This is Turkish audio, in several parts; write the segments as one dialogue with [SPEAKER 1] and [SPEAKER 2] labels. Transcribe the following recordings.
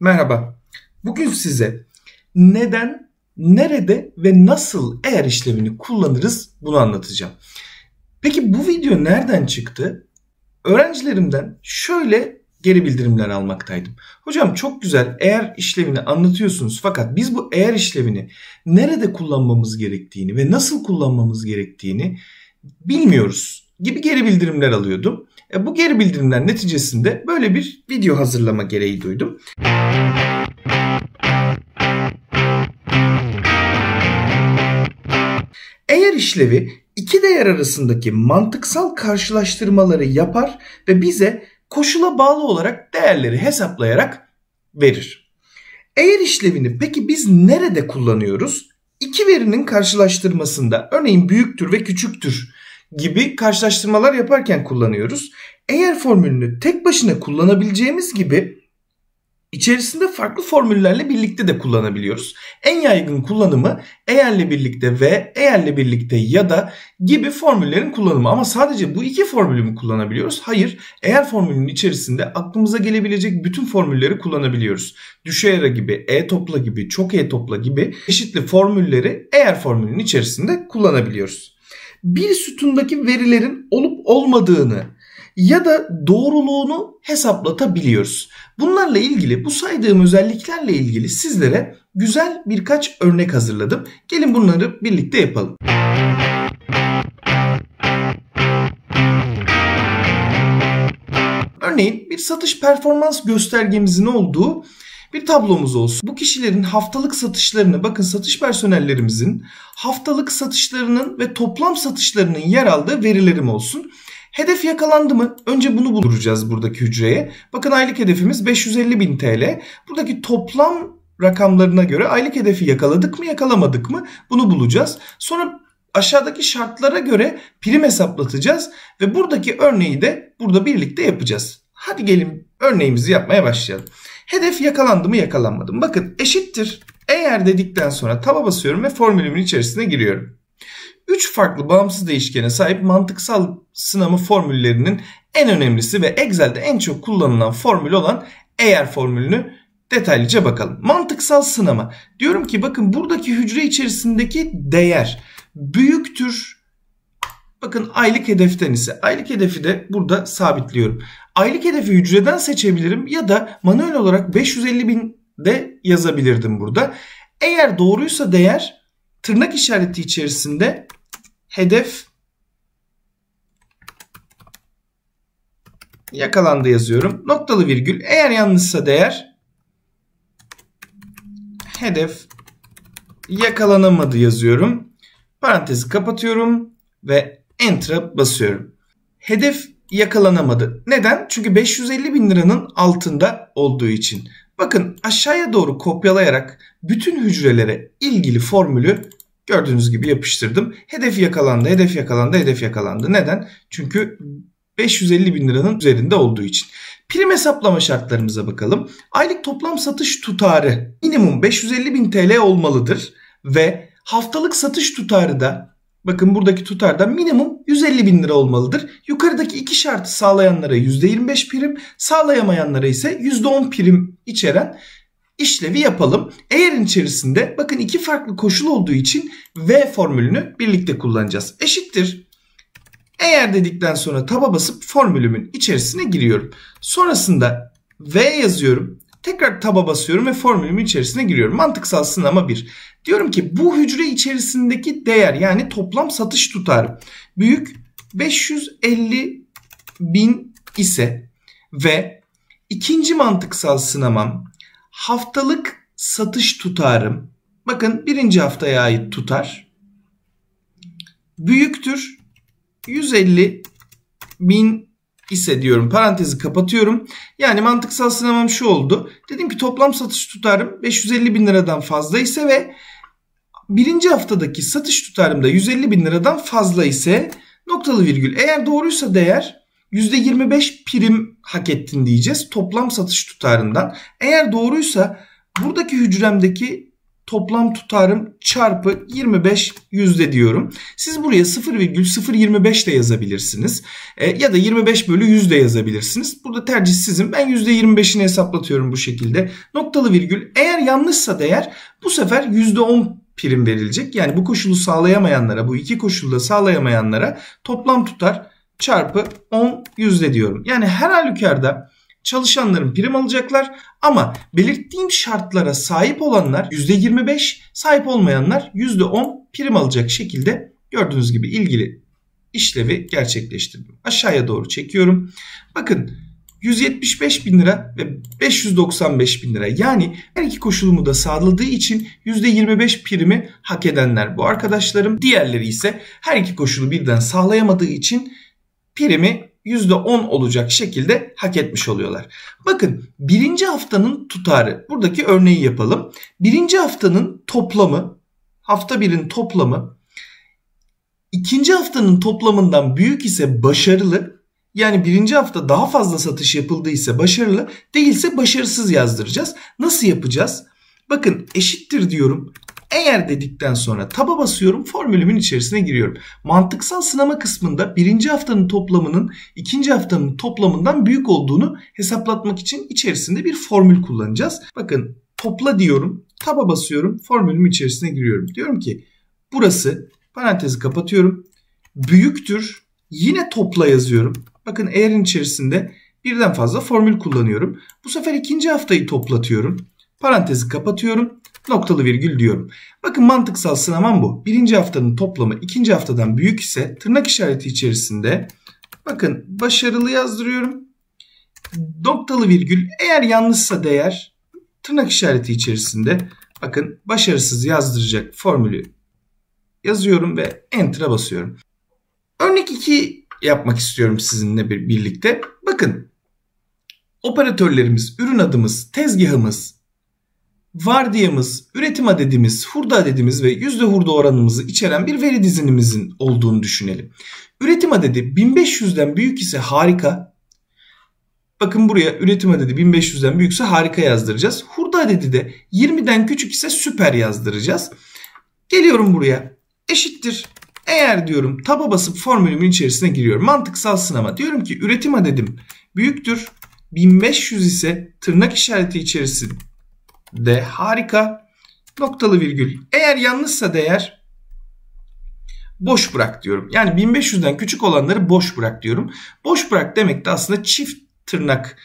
[SPEAKER 1] Merhaba. Bugün size neden, nerede ve nasıl eğer işlemini kullanırız bunu anlatacağım. Peki bu video nereden çıktı? Öğrencilerimden şöyle geri bildirimler almaktaydım. Hocam çok güzel eğer işlevini anlatıyorsunuz fakat biz bu eğer işlevini nerede kullanmamız gerektiğini ve nasıl kullanmamız gerektiğini bilmiyoruz gibi geri bildirimler alıyordum. E, bu geri bildirimler neticesinde böyle bir video hazırlama gereği duydum. Eğer işlevi iki değer arasındaki mantıksal karşılaştırmaları yapar ve bize koşula bağlı olarak değerleri hesaplayarak verir. Eğer işlevini peki biz nerede kullanıyoruz? İki verinin karşılaştırmasında örneğin büyüktür ve küçüktür gibi karşılaştırmalar yaparken kullanıyoruz. Eğer formülünü tek başına kullanabileceğimiz gibi içerisinde farklı formüllerle birlikte de kullanabiliyoruz. En yaygın kullanımı eğerle birlikte ve eğerle birlikte ya da gibi formüllerin kullanımı. Ama sadece bu iki formülü mü kullanabiliyoruz? Hayır. Eğer formülünün içerisinde aklımıza gelebilecek bütün formülleri kullanabiliyoruz. Düşey ara gibi, e topla gibi, çok e topla gibi çeşitli formülleri eğer formülünün içerisinde kullanabiliyoruz bir sütundaki verilerin olup olmadığını ya da doğruluğunu hesaplatabiliyoruz. Bunlarla ilgili bu saydığım özelliklerle ilgili sizlere güzel birkaç örnek hazırladım. Gelin bunları birlikte yapalım. Örneğin bir satış performans göstergemizin olduğu bir tablomuz olsun. Bu kişilerin haftalık satışlarını bakın satış personellerimizin haftalık satışlarının ve toplam satışlarının yer aldığı verilerim olsun. Hedef yakalandı mı? Önce bunu bulacağız buradaki hücreye. Bakın aylık hedefimiz 550 bin TL. Buradaki toplam rakamlarına göre aylık hedefi yakaladık mı yakalamadık mı bunu bulacağız. Sonra aşağıdaki şartlara göre prim hesaplatacağız ve buradaki örneği de burada birlikte yapacağız. Hadi gelin örneğimizi yapmaya başlayalım. Hedef yakalandı mı yakalanmadı mı? Bakın eşittir. Eğer dedikten sonra taba basıyorum ve formülümün içerisine giriyorum. 3 farklı bağımsız değişkene sahip mantıksal sınavı formüllerinin en önemlisi ve Excel'de en çok kullanılan formül olan eğer formülünü detaylıca bakalım. Mantıksal sınama. Diyorum ki bakın buradaki hücre içerisindeki değer büyüktür Bakın aylık hedeften ise aylık hedefi de burada sabitliyorum. Aylık hedefi hücreden seçebilirim ya da manuel olarak 550 bin de yazabilirdim burada. Eğer doğruysa değer tırnak işareti içerisinde hedef yakalandı yazıyorum. Noktalı virgül. Eğer yanlışsa değer hedef yakalanamadı yazıyorum. Parantezi kapatıyorum ve Enter'a basıyorum. Hedef yakalanamadı. Neden? Çünkü 550 bin liranın altında olduğu için. Bakın aşağıya doğru kopyalayarak bütün hücrelere ilgili formülü gördüğünüz gibi yapıştırdım. Hedef yakalandı, hedef yakalandı, hedef yakalandı. Neden? Çünkü 550 bin liranın üzerinde olduğu için. Prim hesaplama şartlarımıza bakalım. Aylık toplam satış tutarı minimum 550 bin TL olmalıdır ve haftalık satış tutarı da Bakın buradaki tutarda minimum 150 bin lira olmalıdır. Yukarıdaki iki şartı sağlayanlara %25 prim, sağlayamayanlara ise %10 prim içeren işlevi yapalım. Eğerin içerisinde bakın iki farklı koşul olduğu için V formülünü birlikte kullanacağız. Eşittir. Eğer dedikten sonra taba basıp formülümün içerisine giriyorum. Sonrasında V yazıyorum. Tekrar taba basıyorum ve formülümün içerisine giriyorum. Mantıksal sınama 1. Diyorum ki bu hücre içerisindeki değer yani toplam satış tutarı büyük 550 bin ise ve ikinci mantıksal sınamam haftalık satış tutarım. Bakın birinci haftaya ait tutar. Büyüktür. 150 bin ise diyorum parantezi kapatıyorum. Yani mantıksal sınavım şu oldu. Dedim ki toplam satış tutarım 550 bin liradan fazla ise ve birinci haftadaki satış tutarım da 150 bin liradan fazla ise noktalı virgül eğer doğruysa değer %25 prim hak ettin diyeceğiz toplam satış tutarından. Eğer doğruysa buradaki hücremdeki toplam tutarım çarpı 25 yüzde diyorum. Siz buraya 0,025 de yazabilirsiniz. E, ya da 25 bölü 100 de yazabilirsiniz. Burada tercih sizin. Ben %25'ini hesaplatıyorum bu şekilde. Noktalı virgül eğer yanlışsa değer bu sefer %10 prim verilecek. Yani bu koşulu sağlayamayanlara bu iki koşulda sağlayamayanlara toplam tutar çarpı 10 yüzde diyorum. Yani her halükarda çalışanların prim alacaklar ama belirttiğim şartlara sahip olanlar %25, sahip olmayanlar %10 prim alacak şekilde gördüğünüz gibi ilgili işlevi gerçekleştirdim. Aşağıya doğru çekiyorum. Bakın 175 bin lira ve 595 bin lira. Yani her iki koşulumu da sağladığı için %25 primi hak edenler bu arkadaşlarım. Diğerleri ise her iki koşulu birden sağlayamadığı için primi %10 olacak şekilde hak etmiş oluyorlar. Bakın birinci haftanın tutarı. Buradaki örneği yapalım. Birinci haftanın toplamı, hafta birin toplamı ikinci haftanın toplamından büyük ise başarılı. Yani birinci hafta daha fazla satış yapıldıysa başarılı, değilse başarısız yazdıracağız. Nasıl yapacağız? Bakın eşittir diyorum. Eğer dedikten sonra taba basıyorum formülümün içerisine giriyorum. Mantıksal sınama kısmında birinci haftanın toplamının ikinci haftanın toplamından büyük olduğunu hesaplatmak için içerisinde bir formül kullanacağız. Bakın topla diyorum taba basıyorum formülümün içerisine giriyorum. Diyorum ki burası parantezi kapatıyorum. Büyüktür yine topla yazıyorum. Bakın eğerin içerisinde birden fazla formül kullanıyorum. Bu sefer ikinci haftayı toplatıyorum. Parantezi kapatıyorum noktalı virgül diyorum. Bakın mantıksal sınamam bu. Birinci haftanın toplamı ikinci haftadan büyük ise tırnak işareti içerisinde bakın başarılı yazdırıyorum. Noktalı virgül eğer yanlışsa değer tırnak işareti içerisinde bakın başarısız yazdıracak formülü yazıyorum ve enter'a basıyorum. Örnek 2 yapmak istiyorum sizinle birlikte. Bakın operatörlerimiz, ürün adımız, tezgahımız, vardiyamız, üretim adedimiz, hurda adedimiz ve yüzde hurda oranımızı içeren bir veri dizinimizin olduğunu düşünelim. Üretim adedi 1500'den büyük ise harika. Bakın buraya üretim adedi 1500'den büyükse harika yazdıracağız. Hurda adedi de 20'den küçük ise süper yazdıracağız. Geliyorum buraya. Eşittir. Eğer diyorum taba basıp formülümün içerisine giriyorum. Mantıksal sınama. Diyorum ki üretim adedim büyüktür. 1500 ise tırnak işareti içerisinde de harika. Noktalı virgül. Eğer yanlışsa değer boş bırak diyorum. Yani 1500'den küçük olanları boş bırak diyorum. Boş bırak demek de aslında çift tırnak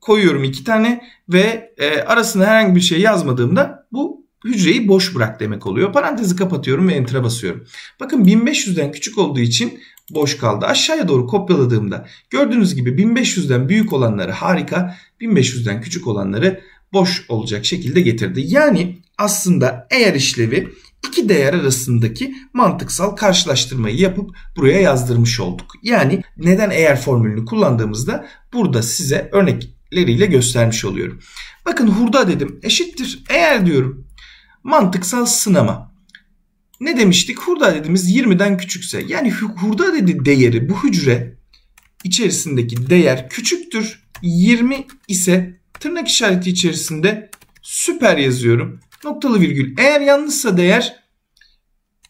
[SPEAKER 1] koyuyorum iki tane ve e, arasına herhangi bir şey yazmadığımda bu hücreyi boş bırak demek oluyor. Parantezi kapatıyorum ve enter'a basıyorum. Bakın 1500'den küçük olduğu için boş kaldı. Aşağıya doğru kopyaladığımda gördüğünüz gibi 1500'den büyük olanları harika, 1500'den küçük olanları boş olacak şekilde getirdi. Yani aslında eğer işlevi iki değer arasındaki mantıksal karşılaştırmayı yapıp buraya yazdırmış olduk. Yani neden eğer formülünü kullandığımızda burada size örnekleriyle göstermiş oluyorum. Bakın hurda dedim eşittir eğer diyorum mantıksal sınama. Ne demiştik? Hurda dediğimiz 20'den küçükse yani hurda dedi değeri bu hücre içerisindeki değer küçüktür. 20 ise tırnak işareti içerisinde süper yazıyorum. Noktalı virgül. Eğer yanlışsa değer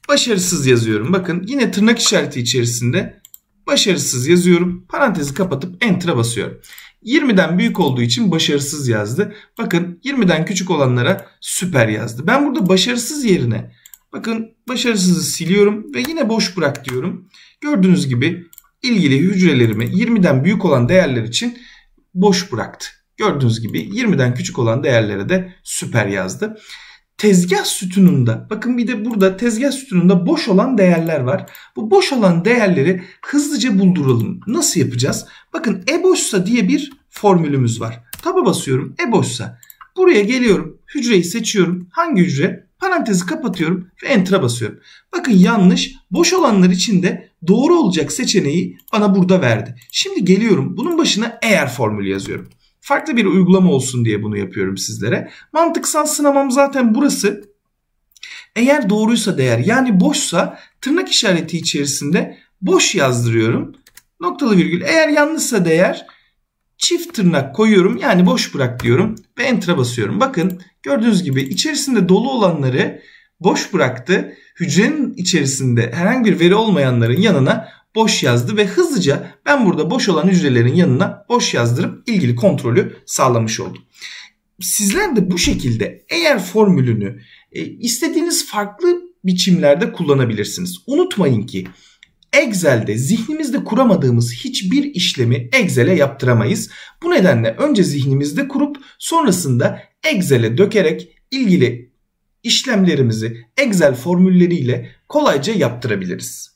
[SPEAKER 1] başarısız yazıyorum. Bakın yine tırnak işareti içerisinde başarısız yazıyorum. Parantezi kapatıp enter'a basıyorum. 20'den büyük olduğu için başarısız yazdı. Bakın 20'den küçük olanlara süper yazdı. Ben burada başarısız yerine bakın başarısızı siliyorum ve yine boş bırak diyorum. Gördüğünüz gibi ilgili hücrelerimi 20'den büyük olan değerler için boş bıraktı. Gördüğünüz gibi 20'den küçük olan değerlere de süper yazdı. Tezgah sütununda bakın bir de burada tezgah sütununda boş olan değerler var. Bu boş olan değerleri hızlıca bulduralım. Nasıl yapacağız? Bakın e boşsa diye bir formülümüz var. Taba basıyorum e boşsa. Buraya geliyorum. Hücreyi seçiyorum. Hangi hücre? Parantezi kapatıyorum ve enter'a basıyorum. Bakın yanlış. Boş olanlar için de doğru olacak seçeneği bana burada verdi. Şimdi geliyorum. Bunun başına eğer formülü yazıyorum. Farklı bir uygulama olsun diye bunu yapıyorum sizlere. Mantıksal sınamam zaten burası. Eğer doğruysa değer yani boşsa tırnak işareti içerisinde boş yazdırıyorum. Noktalı virgül. Eğer yanlışsa değer çift tırnak koyuyorum yani boş bırak diyorum ve enter'a basıyorum. Bakın gördüğünüz gibi içerisinde dolu olanları boş bıraktı. Hücrenin içerisinde herhangi bir veri olmayanların yanına boş yazdı ve hızlıca ben burada boş olan hücrelerin yanına boş yazdırıp ilgili kontrolü sağlamış oldum. Sizler de bu şekilde eğer formülünü e, istediğiniz farklı biçimlerde kullanabilirsiniz. Unutmayın ki Excel'de zihnimizde kuramadığımız hiçbir işlemi Excel'e yaptıramayız. Bu nedenle önce zihnimizde kurup sonrasında Excel'e dökerek ilgili işlemlerimizi Excel formülleriyle kolayca yaptırabiliriz.